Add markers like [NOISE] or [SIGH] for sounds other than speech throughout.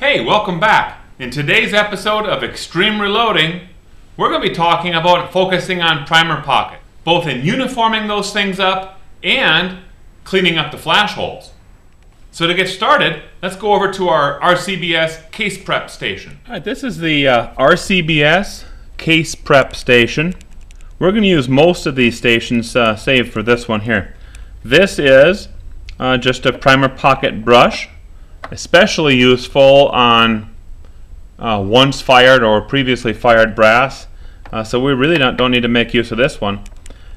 Hey, welcome back. In today's episode of Extreme Reloading, we're going to be talking about focusing on primer pocket, both in uniforming those things up and cleaning up the flash holes. So to get started, let's go over to our RCBS case prep station. All right, this is the uh, RCBS case prep station. We're going to use most of these stations uh, save for this one here. This is uh, just a primer pocket brush, especially useful on uh, once fired or previously fired brass. Uh, so we really don't, don't need to make use of this one.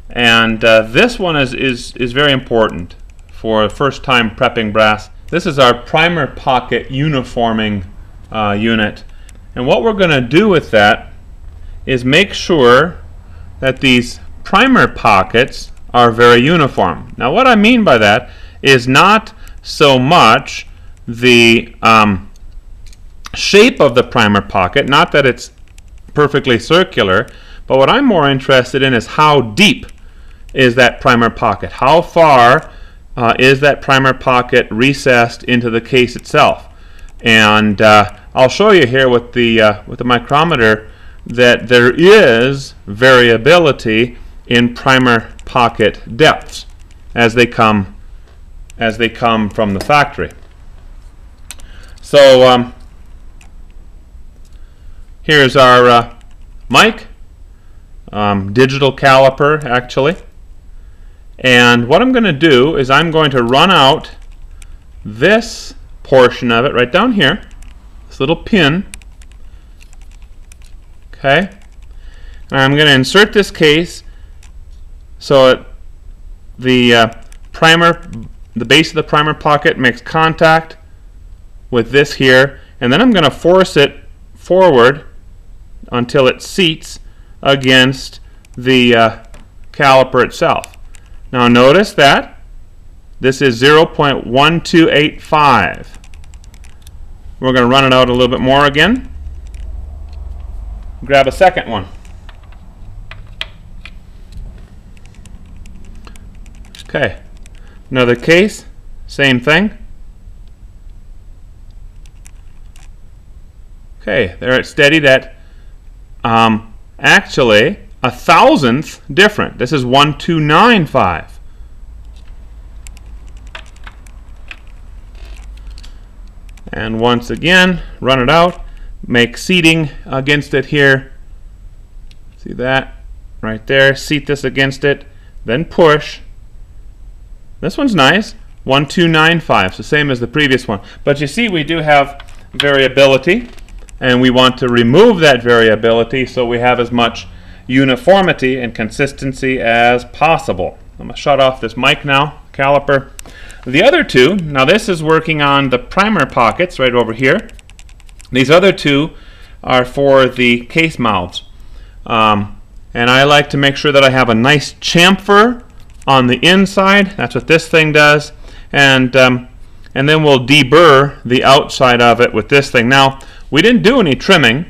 And uh, this one is, is, is very important for first time prepping brass. This is our primer pocket uniforming uh, unit. And what we're going to do with that is make sure that these primer pockets are very uniform. Now what I mean by that is not so much the um, shape of the primer pocket, not that it's perfectly circular, but what I'm more interested in is how deep is that primer pocket? How far uh, is that primer pocket recessed into the case itself? And uh, I'll show you here with the, uh, with the micrometer that there is variability in primer pocket depths as they come as they come from the factory. So um, here's our uh, mic, um, digital caliper actually. And what I'm going to do is I'm going to run out this portion of it right down here, this little pin. Okay. And I'm going to insert this case so it, the uh, primer, the base of the primer pocket makes contact with this here, and then I'm going to force it forward until it seats against the uh, caliper itself. Now notice that this is 0.1285. We're going to run it out a little bit more again. Grab a second one. Okay, another case, same thing. Okay, there it's steady at um, actually a thousandth different. This is 1295. And once again, run it out, make seating against it here. See that? Right there, seat this against it, then push. This one's nice, 1295, so same as the previous one. But you see we do have variability, and we want to remove that variability so we have as much uniformity and consistency as possible. I'm going to shut off this mic now, caliper. The other two, now this is working on the primer pockets right over here. These other two are for the case mouths. Um, and I like to make sure that I have a nice chamfer on the inside. That's what this thing does. And, um, and then we'll deburr the outside of it with this thing. Now, we didn't do any trimming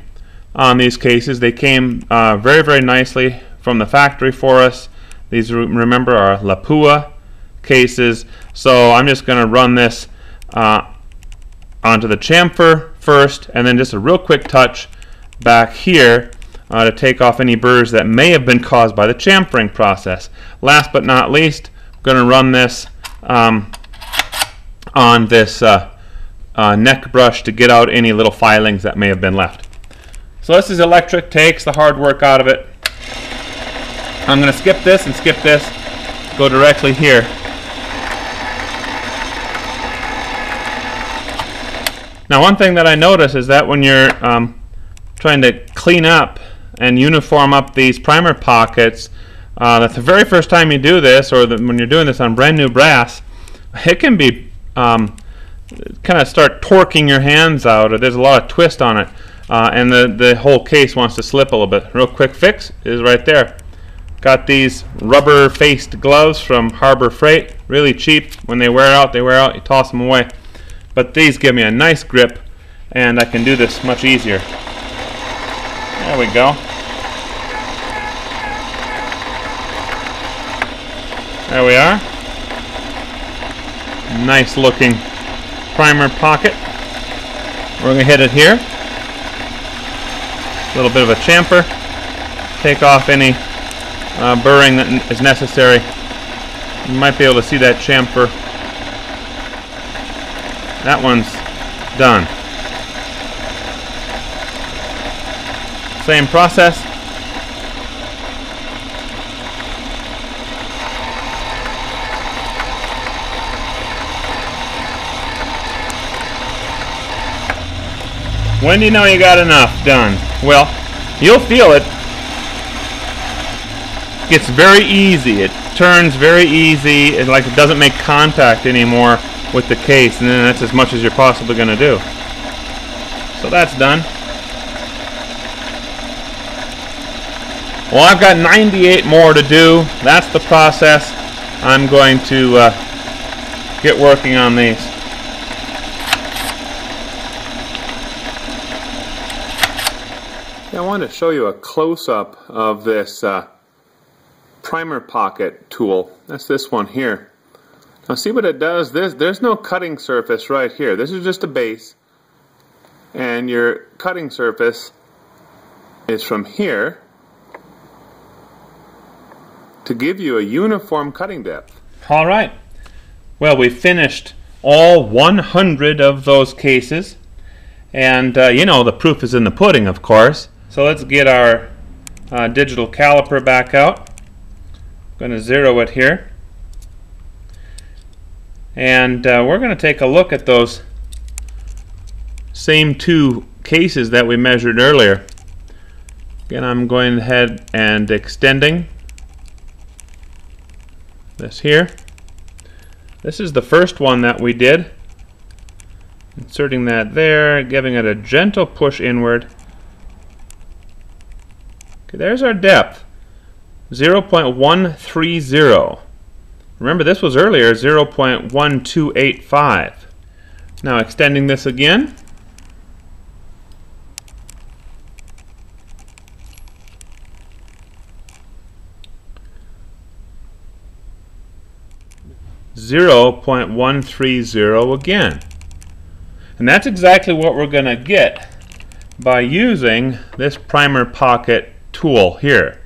on these cases. They came uh, very, very nicely from the factory for us. These, remember, are Lapua cases. So I'm just going to run this uh, onto the chamfer first, and then just a real quick touch back here uh, to take off any burrs that may have been caused by the chamfering process. Last but not least, I'm going to run this um, on this uh, uh, neck brush to get out any little filings that may have been left. So this is electric, takes the hard work out of it. I'm going to skip this and skip this, go directly here. Now one thing that I notice is that when you're um, trying to clean up and uniform up these primer pockets, uh, that's the very first time you do this, or the, when you're doing this on brand new brass, [LAUGHS] it can be um, kind of start torquing your hands out, or there's a lot of twist on it, uh, and the, the whole case wants to slip a little bit. Real quick fix is right there. Got these rubber faced gloves from Harbor Freight, really cheap. When they wear out, they wear out, you toss them away. But these give me a nice grip, and I can do this much easier. There we go. There we are. Nice looking primer pocket. We're going to hit it here. A little bit of a chamfer. Take off any uh, burring that is necessary. You might be able to see that chamfer. That one's done. Same process. When do you know you got enough done? Well, you'll feel it. It's very easy. It turns very easy. It like it doesn't make contact anymore with the case, and then that's as much as you're possibly going to do. So that's done. Well, I've got 98 more to do. That's the process. I'm going to uh, get working on these. I want to show you a close-up of this uh, primer pocket tool. That's this one here. Now see what it does? This, there's no cutting surface right here. This is just a base. And your cutting surface is from here to give you a uniform cutting depth. All right. Well, we finished all 100 of those cases. And, uh, you know, the proof is in the pudding, of course. So let's get our uh, digital caliper back out. I'm going to zero it here. And uh, we're going to take a look at those same two cases that we measured earlier. Again, I'm going ahead and extending this here. This is the first one that we did. Inserting that there, giving it a gentle push inward. Okay, there's our depth, 0.130. Remember this was earlier, 0.1285. Now extending this again. Zero point one three zero again. And that's exactly what we're going to get by using this primer pocket tool here.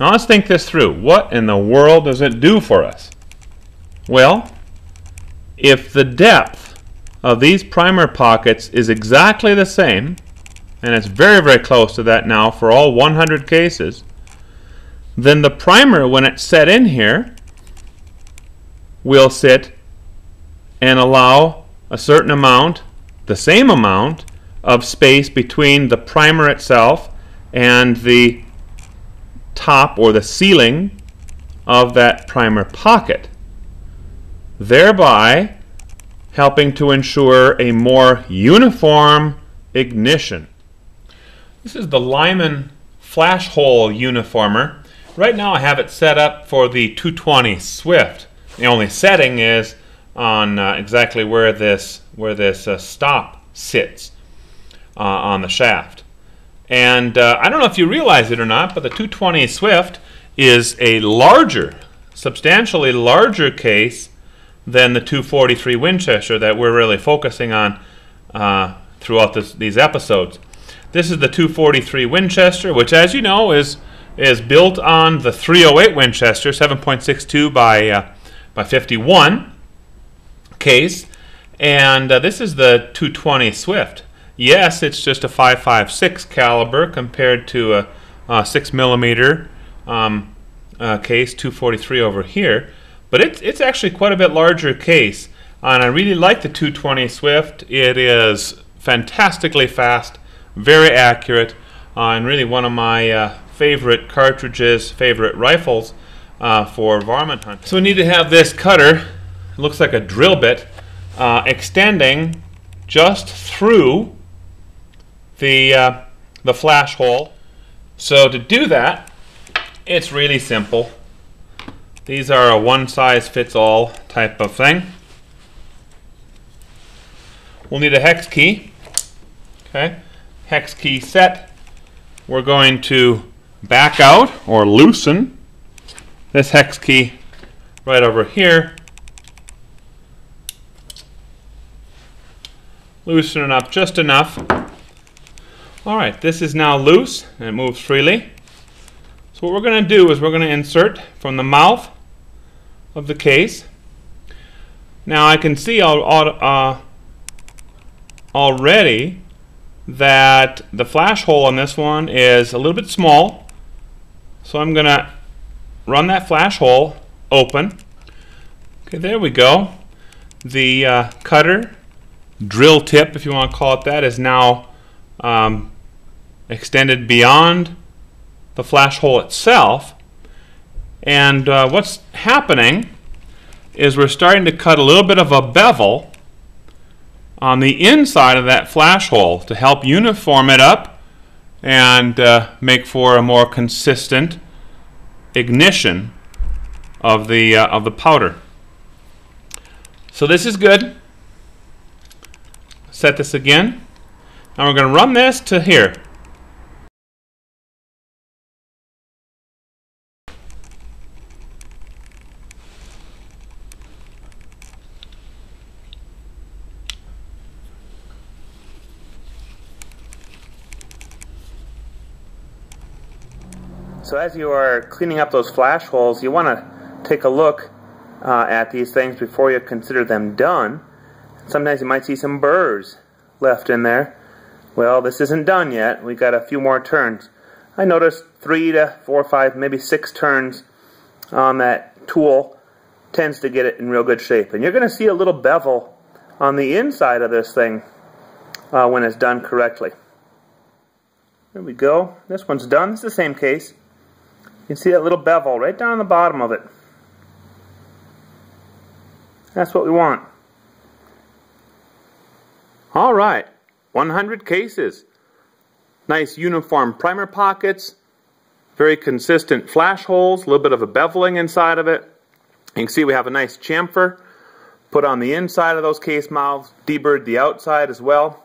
Now let's think this through. What in the world does it do for us? Well, if the depth of these primer pockets is exactly the same, and it's very, very close to that now for all 100 cases, then the primer, when it's set in here, will sit and allow a certain amount, the same amount, of space between the primer itself and the top or the ceiling of that primer pocket, thereby helping to ensure a more uniform ignition. This is the Lyman flash hole uniformer. Right now I have it set up for the 220 Swift. The only setting is on uh, exactly where this where this uh, stop sits uh, on the shaft. And uh, I don't know if you realize it or not, but the 220 Swift is a larger, substantially larger case than the 243 Winchester that we're really focusing on uh, throughout this, these episodes. This is the 243 Winchester, which, as you know, is is built on the 308 Winchester, 7.62 by uh, by 51 case, and uh, this is the 220 Swift. Yes, it's just a 5.56 caliber compared to a, a 6 millimeter um, uh, case, 243 over here. But it's, it's actually quite a bit larger case. And I really like the 220 Swift. It is fantastically fast, very accurate, uh, and really one of my uh, favorite cartridges, favorite rifles uh, for varmint hunting. So we need to have this cutter, it looks like a drill bit, uh, extending just through the, uh, the flash hole. So to do that, it's really simple. These are a one size fits all type of thing. We'll need a hex key. Okay, hex key set. We're going to back out or loosen this hex key right over here loosen it up just enough. All right, this is now loose and it moves freely. So what we're going to do is we're going to insert from the mouth of the case. Now I can see uh, already that the flash hole on this one is a little bit small. So I'm going to run that flash hole open. Okay, there we go. The uh, cutter, drill tip if you want to call it that, is now um, extended beyond the flash hole itself. And uh, what's happening is we're starting to cut a little bit of a bevel on the inside of that flash hole to help uniform it up and uh, make for a more consistent ignition of the, uh, of the powder. So this is good. Set this again. Now we're going to run this to here. As you are cleaning up those flash holes, you want to take a look uh, at these things before you consider them done. Sometimes you might see some burrs left in there. Well, this isn't done yet. We've got a few more turns. I noticed three to four, five, maybe six turns on that tool tends to get it in real good shape. And you're going to see a little bevel on the inside of this thing uh, when it's done correctly. There we go. This one's done. It's the same case. You can see that little bevel right down the bottom of it. That's what we want. All right, 100 cases. Nice uniform primer pockets, very consistent flash holes, a little bit of a beveling inside of it. You can see we have a nice chamfer put on the inside of those case mouths, deburred the outside as well.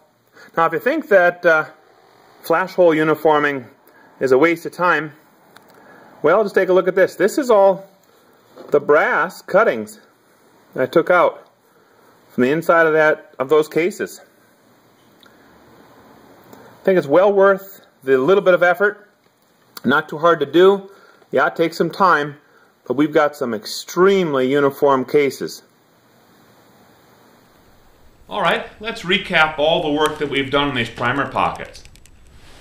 Now if you think that uh, flash hole uniforming is a waste of time, well, just take a look at this. This is all the brass cuttings I took out from the inside of that of those cases. I think it's well worth the little bit of effort. Not too hard to do. Yeah, it takes some time, but we've got some extremely uniform cases. All right, let's recap all the work that we've done in these primer pockets.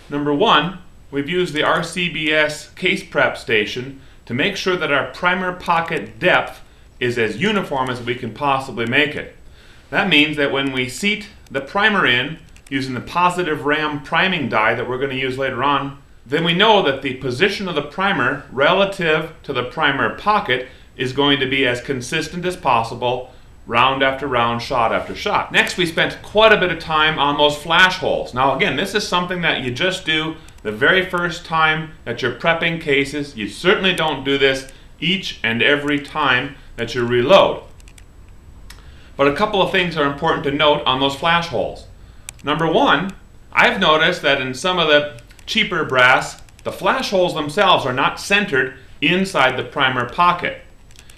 Number one, we've used the RCBS case prep station to make sure that our primer pocket depth is as uniform as we can possibly make it. That means that when we seat the primer in using the positive RAM priming die that we're going to use later on, then we know that the position of the primer relative to the primer pocket is going to be as consistent as possible round after round, shot after shot. Next, we spent quite a bit of time on those flash holes. Now again, this is something that you just do the very first time that you're prepping cases. You certainly don't do this each and every time that you reload. But a couple of things are important to note on those flash holes. Number one, I've noticed that in some of the cheaper brass, the flash holes themselves are not centered inside the primer pocket.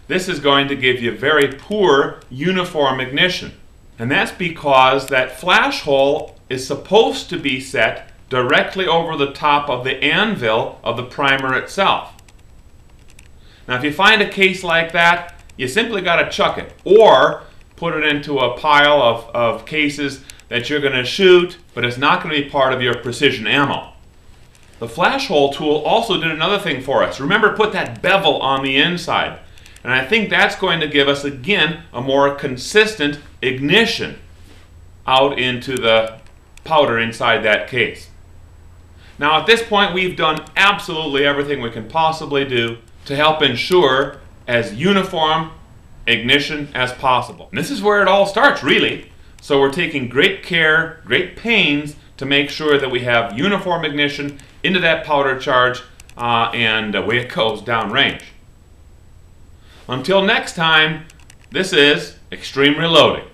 This is going to give you very poor uniform ignition. And that's because that flash hole is supposed to be set directly over the top of the anvil of the primer itself. Now if you find a case like that, you simply got to chuck it or put it into a pile of, of cases that you're going to shoot, but it's not going to be part of your precision ammo. The flash hole tool also did another thing for us. Remember, put that bevel on the inside. And I think that's going to give us, again, a more consistent ignition out into the powder inside that case. Now at this point we've done absolutely everything we can possibly do to help ensure as uniform ignition as possible. And this is where it all starts really. So we're taking great care, great pains to make sure that we have uniform ignition into that powder charge uh, and away it goes downrange. Until next time, this is Extreme Reloading.